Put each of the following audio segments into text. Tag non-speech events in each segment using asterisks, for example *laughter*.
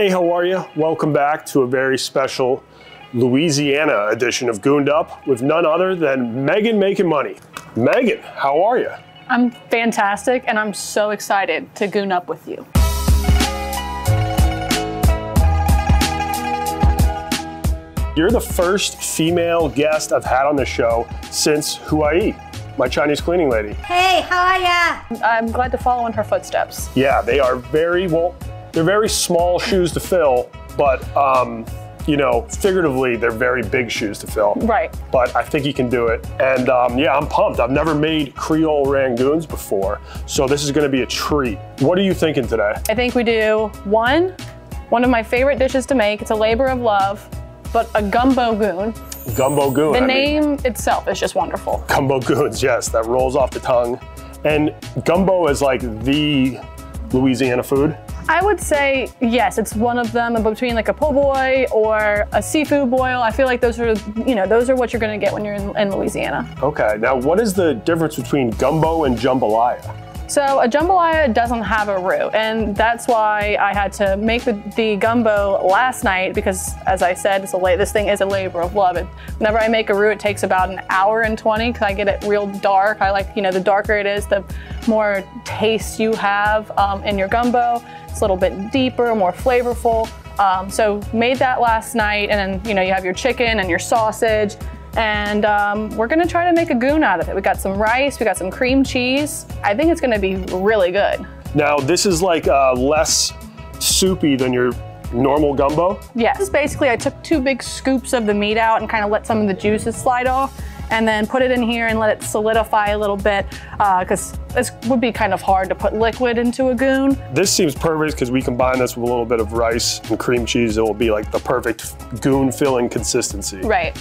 Hey, how are you? Welcome back to a very special Louisiana edition of Gooned Up with none other than Megan Making Money. Megan, how are you? I'm fantastic and I'm so excited to goon up with you. You're the first female guest I've had on the show since Hawaii, my Chinese cleaning lady. Hey, how are ya? I'm glad to follow in her footsteps. Yeah, they are very, well, they're very small shoes to fill, but, um, you know, figuratively, they're very big shoes to fill. Right. But I think you can do it. And um, yeah, I'm pumped. I've never made Creole rangoons before, so this is gonna be a treat. What are you thinking today? I think we do one, one of my favorite dishes to make. It's a labor of love, but a gumbo goon. Gumbo goon. The I mean, name itself is just wonderful. gumbo goons, yes, that rolls off the tongue. And gumbo is like the Louisiana food. I would say yes, it's one of them between like a po' boy or a seafood boil. I feel like those are, you know, those are what you're gonna get when you're in, in Louisiana. Okay, now what is the difference between gumbo and jambalaya? So a jambalaya doesn't have a roux, and that's why I had to make the, the gumbo last night because, as I said, it's a la- this thing is a labor of love. Whenever I make a roux, it takes about an hour and 20 because I get it real dark. I like, you know, the darker it is, the more taste you have um, in your gumbo. It's a little bit deeper, more flavorful. Um, so made that last night, and then you know you have your chicken and your sausage, and um, we're gonna try to make a goon out of it. We got some rice, we got some cream cheese. I think it's gonna be really good. Now, this is like uh, less soupy than your normal gumbo. Yes. This is basically I took two big scoops of the meat out and kind of let some of the juices slide off and then put it in here and let it solidify a little bit because this would be kind of hard to put liquid into a goon. This seems perfect because we combine this with a little bit of rice and cream cheese. It will be like the perfect goon filling consistency. Right.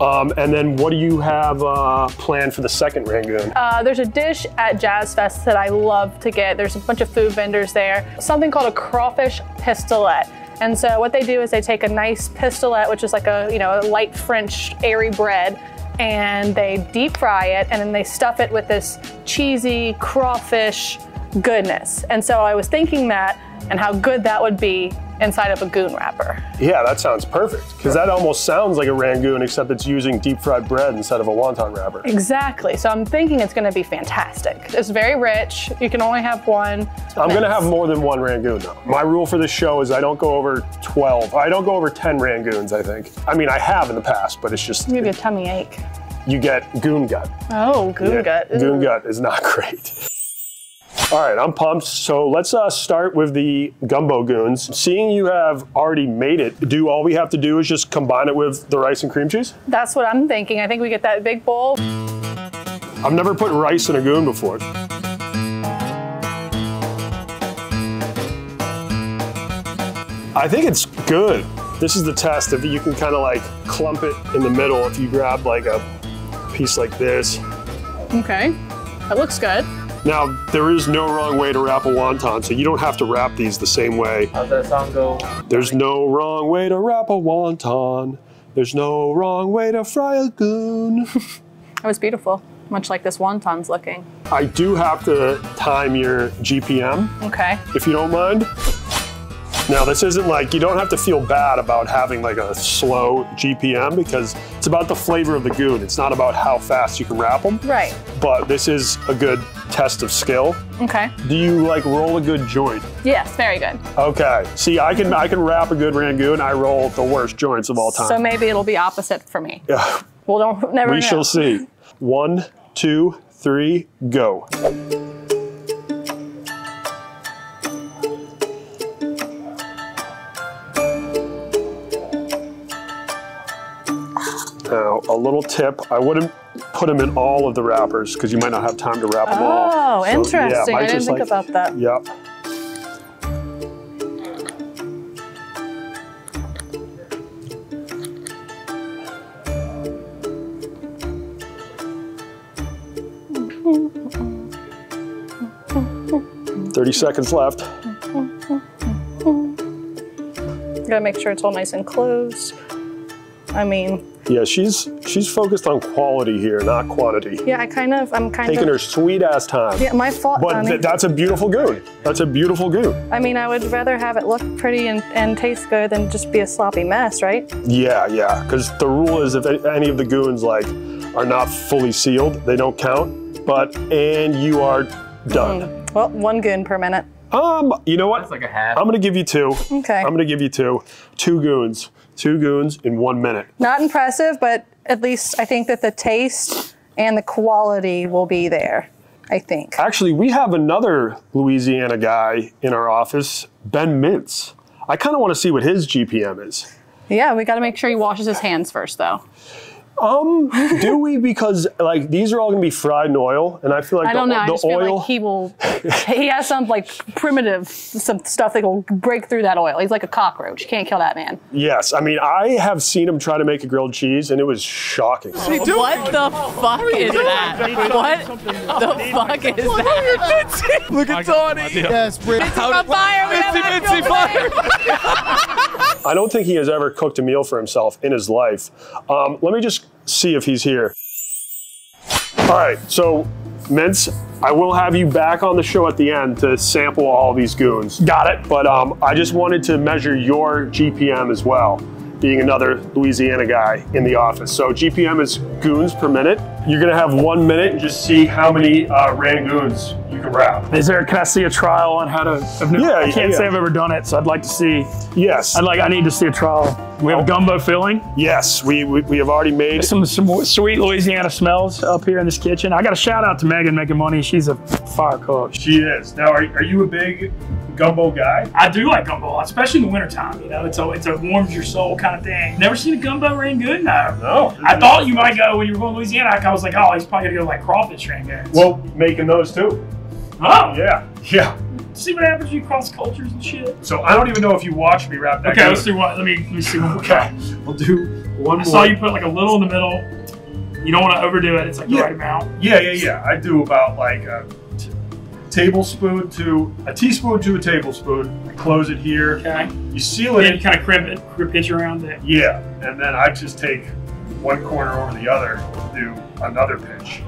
Um, and then what do you have uh, planned for the second rangoon? Uh, there's a dish at Jazz Fest that I love to get. There's a bunch of food vendors there. Something called a crawfish pistolette. And so what they do is they take a nice pistolette, which is like a you know a light French airy bread, and they deep fry it, and then they stuff it with this cheesy crawfish goodness. And so I was thinking that and how good that would be inside of a goon wrapper. Yeah, that sounds perfect because that almost sounds like a rangoon except it's using deep fried bread instead of a wonton wrapper. Exactly. So I'm thinking it's going to be fantastic. It's very rich. You can only have one. I'm gonna have more than one rangoon though. My rule for this show is I don't go over 12. I don't go over 10 rangoons, I think. I mean, I have in the past, but it's just, Maybe a tummy ache. you get goon gut. Oh, goon Yeah, gut. Goon gut is not *laughs* great. All right, I'm pumped. So let's uh, start with the gumbo goons. Seeing you have already made it, do all we have to do is just combine it with the rice and cream cheese? That's what I'm thinking. I think we get that big bowl. I've never put rice in a goon before. I think it's good. This is the test if you can kind of like clump it in the middle if you grab like a piece like this. Okay. That looks good. Now, there is no wrong way to wrap a wonton, so you don't have to wrap these the same way. How's that song go? There's no wrong way to wrap a wonton. There's no wrong way to fry a goon. *laughs* That was beautiful. Much like this wonton's looking. I do have to time your GPM, Okay. if you don't mind. Now, this isn't like, you don't have to feel bad about having like a slow GPM because it's about the flavor of the goon. It's not about how fast you can wrap them, Right. but this is a good test of skill. Okay. Do you like roll a good joint? Yes, very good. Okay. See, I can I can wrap a good rangoon. I roll the worst joints of all time. So maybe it'll be opposite for me. Yeah, Well, don't never we know. shall see. One, two, three, go. Now, a little tip. I wouldn't put them in all of the wrappers because you might not have time to wrap them all. Oh, So, interesting. might I didn't think like- about that. Yep. Thirty seconds left. Gotta make sure it's all nice and closed. I mean, Yeah, she's she's focused on quality here, not quantity. Yeah, I kind of, I'm kind Taking of. Taking her sweet ass time. Yeah, my fault, But Donnie. th- that's a beautiful goon. That's a beautiful goon. I mean, I would rather have it look pretty and, and taste good than just be a sloppy mess, right? Yeah, yeah. Because the rule is if any of the goons like are not fully sealed, they don't count. But and you are done. Well, one goon per minute. Um, you know what? That's like a half. I'm gonna give you two. Okay. I'm gonna give you two. Two goons. Two goons in one minute. Not impressive, but at least I think that the taste and the quality will be there. I think. Actually, we have another Louisiana guy in our office, Ben Mintz. I kind of want to see what his GPM is. Yeah, we got to make sure he washes his hands first, though. Um, do we? Because like these are all gonna be fried in oil, and I feel like I don't the, know. I the just oil. feel like he will. he has some like primitive some stuff that will break through that oil. He's like a cockroach. You can't kill that man. yes, I mean I have seen him try to make a grilled cheese, and it was shocking. What the fuck is that? What the fuck is that? Look at Tony. Yes, Britt. On fire! We have Mitzi, actual Mitzi, fire. I don't think he has ever cooked a meal for himself in his life. Um, let me just see if he's here. All right, so Mintz, I will have you back on the show at the end to sample all these goons. Got it. But um, I just wanted to measure your GPM as well, being another Louisiana guy in the office. So GPM is goons per minute. You're gonna have one minute and just see how many uh, rangoons you can wrap. Is there? Can I see a trial on how to? I've never, Yeah, I can't yeah. say I've ever done it, so I'd like to see. Yes. I'd like. I need to see a trial. We have oh. gumbo filling. Yes, we, we, we have already made Some some sweet Louisiana smells up here in this kitchen. I got a shout out to Megan making money. She's a fire cook. She is. Now, are, are you a big gumbo guy? I do like gumbo, especially in the wintertime. You know, it's a it's a warms your soul kind of thing. Never seen a gumbo rangoon? No. No. I thought you might go when you were going to Louisiana. I was like, oh, he's probably gonna go like crawfish rangoons. Well, making those too. oh, Yeah. Yeah. See what happens when you cross cultures and shit. So I don't even know if you watched me wrap that. Okay, goon. let's do one. Let me let me see one. Okay. We'll do one I more. saw you put like a little in the middle. You don't want to overdo it. It's like the Yeah. right amount. Yeah, yeah, yeah. I do about like a t- tablespoon to a teaspoon to a tablespoon. I close it here. Okay. You seal it Then in. you kind of crimp it, crib pinch around it. Yeah, and then I just take one corner over the other, do another pinch.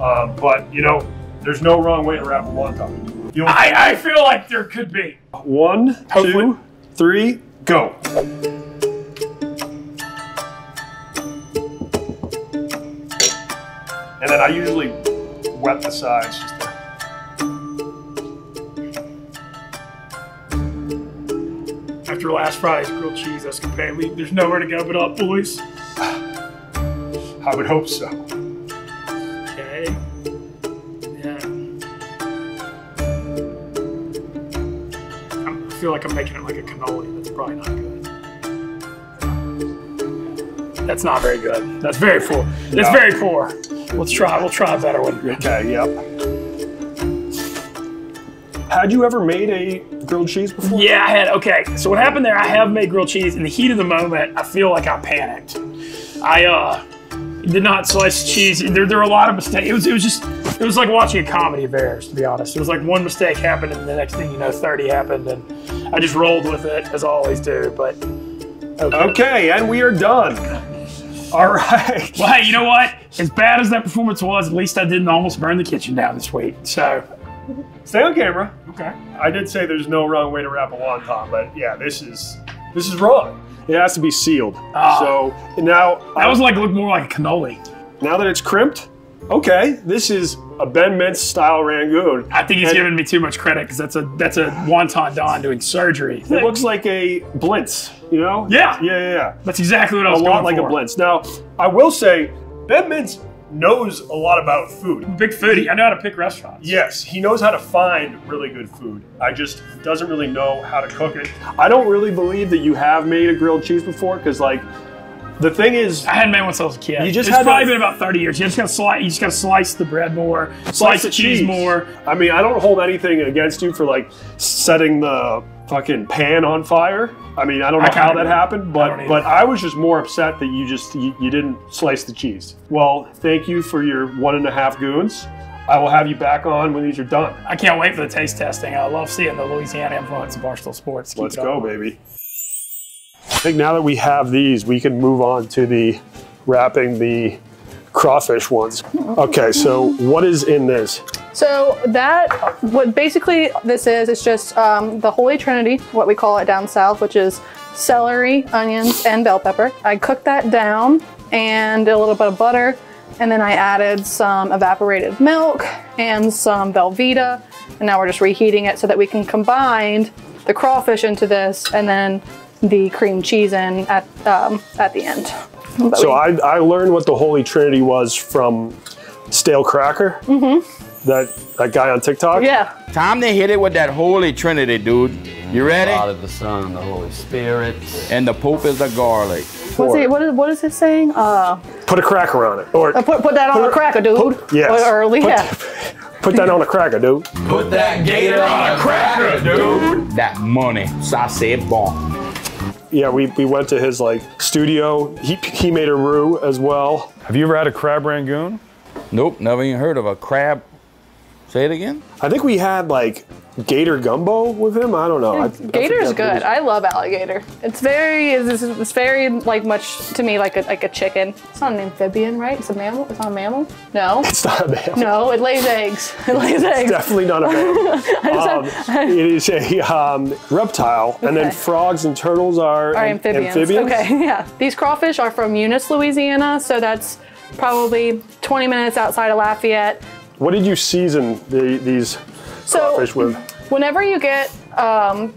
Um, but you know, there's no wrong way to wrap a wonton. You I, I feel like there could be. One, Hopefully. two, three, go. And then I usually wet the sides just to After last Friday's grilled cheese, us compared, we, there's nowhere to go but up, boys. *sighs* I would hope so. Feel like I'm making it like a cannoli. That's probably not good. That's not very good. That's very poor. That's No. very poor. Let's try. We'll try a better one. Okay, yep. Had you ever made a grilled cheese before? Yeah, I had. Okay, so what happened there? I have made grilled cheese. In the heat of the moment, I feel like I panicked. I uh did not slice cheese. There, there were a lot of mistakes. It was, it was just, it was like watching a comedy of errors, to be honest. It was like one mistake happened, and the next thing you know, thirty happened, and I just rolled with it as I always do. But okay. Okay, and we are done. All right. Well, hey, you know what? As bad as that performance was, at least I didn't almost burn the kitchen down this week. So, Stay on camera. okay. I did say there's no wrong way to wrap a wonton, but yeah, this is this is wrong. It has to be sealed. Ah. So now That was like look more like a cannoli. now that it's crimped, okay, this is a Ben Mintz style rangoon. I think he's And giving me too much credit because that's a that's a wonton don doing surgery. It looks like a blintz, you know? Yeah. Yeah, yeah, yeah. That's exactly what I was lot going like for. a blintz. Now, I will say, Ben Mintz knows a lot about food. Big foodie. I know how to pick restaurants. Yes, he knows how to find really good food. I just doesn't really know how to cook it. I don't really believe that you have made a grilled cheese before, because like the thing is, I hadn't made one since I was a kid. You just it's had probably to- been about 30 years. You just gotta slice you just gotta slice the bread more, slice, the cheese, more. I mean, I don't hold anything against you for like setting the fucking pan on fire. I mean, I don't know I how that happened, but don't but I was just more upset that you just you, you didn't slice the cheese. Well, thank you for your one and a half goons. I will have you back on when these are done. I can't wait for the taste testing. I love seeing the Louisiana influence of Barstool Sports. Keep Let's go, baby. Think now that we have these, we can move on to the wrapping the crawfish ones. Okay, so what is in this? So that, what basically this is, it's just um, the Holy Trinity, what we call it down south, which is celery, onions, and bell pepper. I cooked that down and a little bit of butter, and then I added some evaporated milk and some Velveeta, and now we're just reheating it so that we can combine the crawfish into this and then the cream cheese in at, um, at the end. But So we- I, I learned what the Holy Trinity was from Stale Kracker. Mm-hmm. That that guy on TikTok. yeah, Time to hit it with that Holy Trinity, dude. You ready? Father, the Son, and the Holy Spirit. And the Pope is the garlic. what's he, what, is, what is it saying? Uh, Put a cracker on it, or put, put that on a cracker, dude. yes. Or, or- Put- yeah. *laughs* put that on a cracker, dude. Put that gator on a cracker, dude. That money. So I said bon. Yeah, we, we went to his like studio. He he made a roux as well. Have you ever had a crab rangoon? Nope, never even heard of a crab. Say it again. I think we had like gator gumbo with him. I don't know. I- I Gator's good. I love alligator. It's very, it's, it's very like much to me like a like a chicken. It's not an amphibian, right? It's a mammal. It's not a mammal. No, *laughs* It's not a mammal. no, it lays eggs. *laughs* It lays eggs. Definitely not a mammal. *laughs* um, it is a um, reptile, and then frogs and turtles are, Are am- amphibians. amphibians. Okay, yeah. These crawfish are from Eunice, Louisiana, so that's probably 20 minutes outside of Lafayette. What did you season the, these So crawfish with? whenever you get um,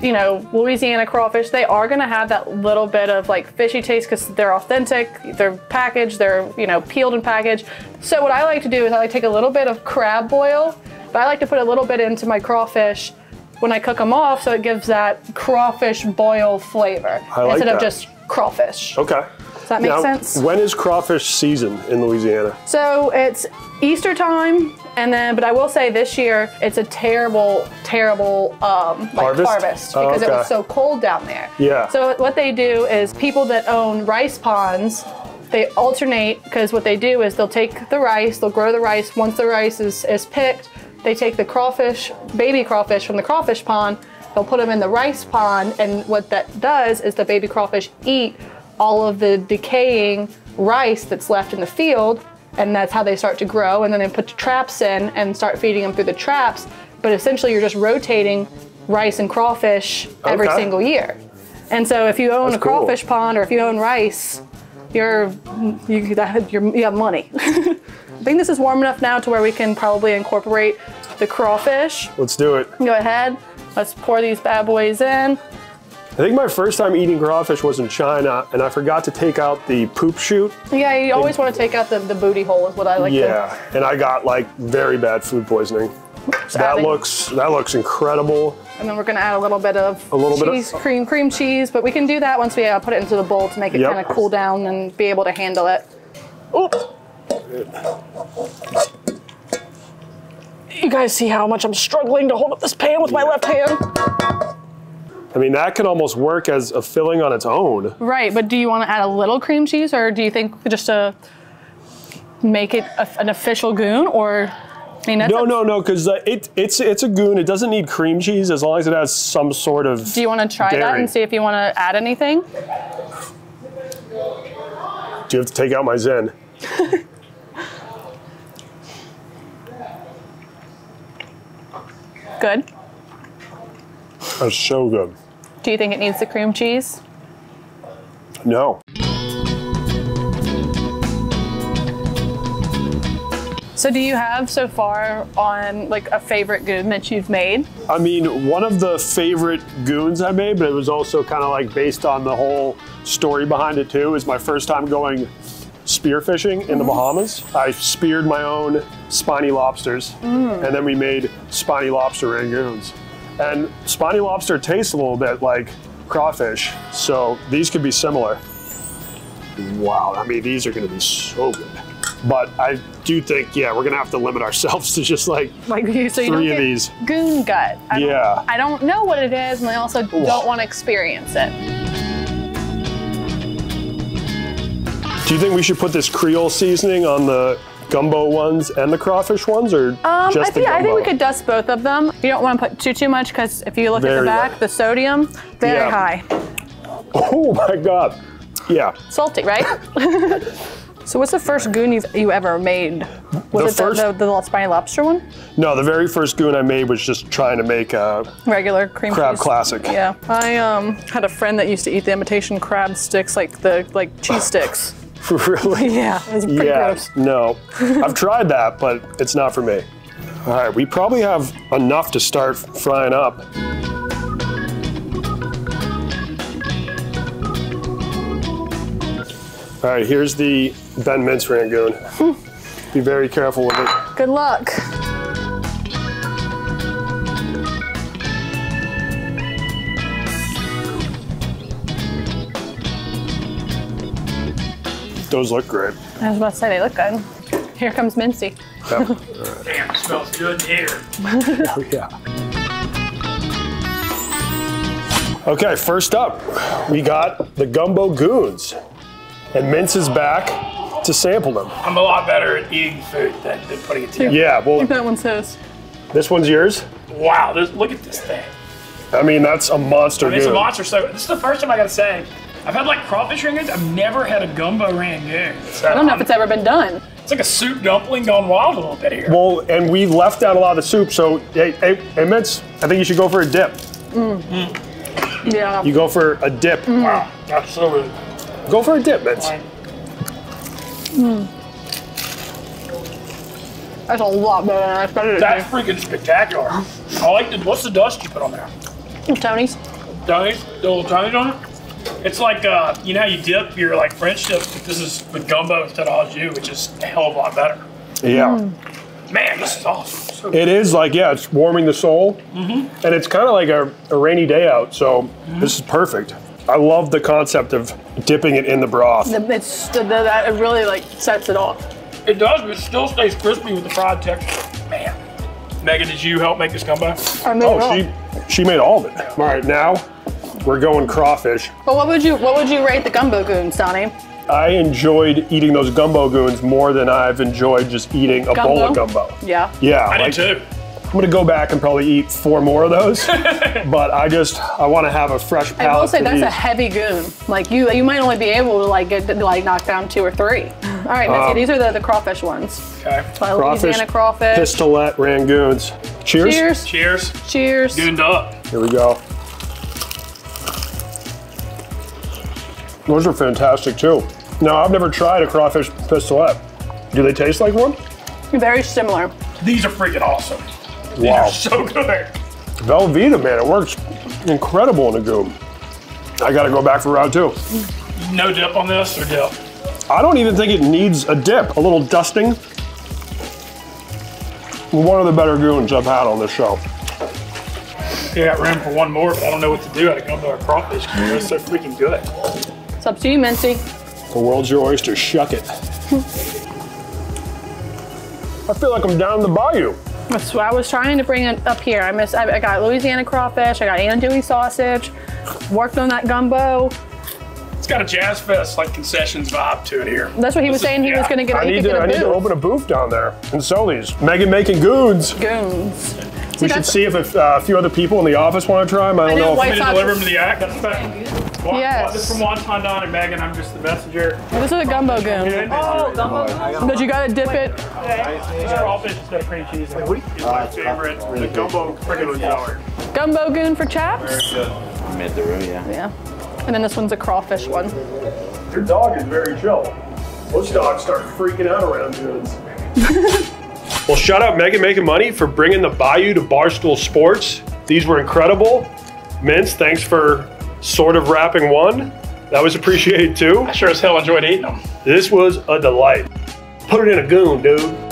you know louisiana crawfish they are going to have that little bit of like fishy taste because they're authentic they're packaged they're you know peeled and packaged so what i like to do is i like to take a little bit of crab boil but i like to put a little bit into my crawfish when i cook them off so it gives that crawfish boil flavor I like instead of just crawfish Okay. does that make Now, sense when is crawfish season in Louisiana? so it's Easter time, and then, but I will say this year it's a terrible, terrible um, like Harvest? harvest, Oh, because it was so cold down there. Yeah. So what they do is people that own rice ponds, they alternate because what they do is they'll take the rice, they'll grow the rice. Once the rice is, is picked, they take the crawfish, baby crawfish from the crawfish pond, they'll put them in the rice pond, and what that does is the baby crawfish eat all of the decaying rice that's left in the field, and that's how they start to grow. And then they put the traps in and start feeding them through the traps. But essentially, you're just rotating rice and crawfish every Okay. single year. And so, if you own That's a cool. crawfish pond or if you own rice, you're you, that, you're, you have money. *laughs* I think this is warm enough now to where we can probably incorporate the crawfish. Let's do it. Go ahead. Let's pour these bad boys in. I think my first time eating crawfish was in China, and I forgot to take out the poop chute. Yeah, you always want to take out the, the booty hole is what I like to. Yeah, and I got like very bad food poisoning. to That looks that looks incredible. And then we're gonna add a little bit of A little bit of- cream, cream cheese, but we can do that once we uh, put it into the bowl to make it Yep. kind of cool down and be able to handle it. Oops. You guys see how much I'm struggling to hold up this pan with my left hand? I mean, that could almost work as a filling on its own. Right, but do you want to add a little cream cheese, or do you think just to make it a, an official goon, or I mean, No, no, no, because uh, it, it's it's a goon. It doesn't need cream cheese as long as it has some sort of. Do you want to try that and see if you want to add anything? Do you have to take out my Zen? *laughs* Good. That's so good. Do you think it needs the cream cheese? No. So, do you have so far on like a favorite goon that you've made? I mean, one of the favorite goons I made, but it was also kind of like based on the whole story behind it too, is my first time going spearfishing in the mm. Bahamas. I speared my own spiny lobsters, mm. and then we made spiny lobster rangoons. And spiny lobster tastes a little bit like crawfish, so these could be similar. Wow, I mean, these are gonna be so good. But I do think, yeah, we're gonna have to limit ourselves *laughs* to just like Like you, so you don't three of these. goon gut. I don't- Yeah. I don't know what it is, and I also don't want to experience it. Do you think we should put this Creole seasoning on the gumbo ones and the crawfish ones, or Um, just I think the I think we could dust both of them. You don't want to put too too much because if you look at the back, low. the sodium very Yeah. high. Oh *laughs* my God. Yeah. Salty, right? *laughs* so what's the first goon you've you ever made? Was The it first- the, the, the spiny lobster one? No, the very first goon I made was just trying to make a Regular cream crab cheese. classic. Yeah, I um had a friend that used to eat the imitation crab sticks, like the like cheese sticks. *laughs* really? Yeah, it was pretty Yeah, gross. no. I've tried that, but it's not for me. All right, we probably have enough to start frying up. All right, here's the Ben Mintz Rangoon. Hmm. Be very careful with it. Good luck. Those look great. I was about to say they look good. Here comes Mincy. Yeah. *laughs* Damn, smells good here. *laughs* Oh, yeah. Okay, first up, we got the Gumbo Goons. And Mintz is back to sample them. I'm a lot better at eating food than, than putting it together. Yeah, well, That one's his. this one's yours. Wow, look at this thing. I mean, that's a monster I mean, it's a monster. So this is the first time I gotta say, I've had like crawfish rangoons. I've never had a gumbo rangoon. So I don't know if um, it's ever been done. It's like a soup dumpling gone wild a little bit here. Well, and we left out a lot of the soup, so hey, hey, hey Mintz, I think you should go for a dip. Mm-hmm. Yeah. You go for a dip. Mm-hmm. wow, absolutely. Go for a dip, Mintz. Mm. That's a lot better than I expected it That's freaking spectacular. I like the. What's the dust you put on there? Tony's. Tony's, the little Tony's on it. It's like uh, you know how you dip your like French dip, but this is with gumbo instead of au jus, which is a hell of a lot better. Yeah. Mm. Man, this is awesome. So It is like, yeah, it's warming the soul. Mm-hmm. And it's kind of like a, a rainy day out, so mm-hmm. this is perfect. I love the concept of dipping it in the broth. The- It's the, the, that it really like sets it off. It does, but it still stays crispy with the fried texture. Man. Megan, did you help make this gumbo? I made oh, it Oh, all. she she made all of it. All right, now we're going crawfish. But what would you what would you rate the gumbo goons, Donnie? I enjoyed eating those gumbo goons more than I've enjoyed just eating a bowl of gumbo. Yeah. Yeah, I like, did too. I'm gonna go back and probably eat four more of those. *laughs* but I just I want to have a fresh palate. I will say that's these. a heavy goon. Like you, you might only be able to like get like knock down two or three. All right, Missy, Um, these are the, the crawfish ones. Okay. Crawfish, Louisiana crawfish. pistolette rangoons. Cheers. Cheers. Cheers. Cheers. Gooned up. Here we go. Those are fantastic too. Now I've never tried a crawfish pistolette. Do they taste like one? Very similar. These are freaking awesome. These Wow. are so good. Velveeta, man, it works incredible in a goon. I gotta go back for round two. No dip on this or dip? I don't even think it needs a dip. A little dusting. One of the better goons I've had on this show. You got room for one more, but I don't know what to do. I gotta go to a crawfish because it's so freaking good. It's up to you, Mincy. The world's your oyster, shuck it. I feel like I'm down the bayou. That's what I was trying to bring it up here. I miss. I, I got Louisiana crawfish. I got andouille sausage. Worked on that gumbo. It's got a jazz fest like concessions vibe to it here. That's what he was saying. He was going to get. I need to, get a I need to open a booth down there and sell these. Megan making goons. goons. We should see if a, uh, few other people in the office want to try them. I don't I know, know. if- White Want to deliver them to the act? That's. Wa- Yes. This is from Wonton Don and Megan. I'm just the messenger. This is a gumbo goon. Oh, gumbo. goon. But you got to dip it. This crawfish has got a cream cheese. in it. It's my favorite. The gumbo freaking dollar. Gumbo goon for chaps. Made the room, yeah. Yeah. And then this one's a crawfish one. Your dog is very chill. Most dogs start freaking out around goons. *laughs* well, shout out Megan Making Money for bringing the Bayou to Barstool Sports. These were incredible. Mintz, thanks for sort of wrapping one. That was appreciated too. I sure as hell enjoyed eating them. This was a delight. Put it in a goon, dude.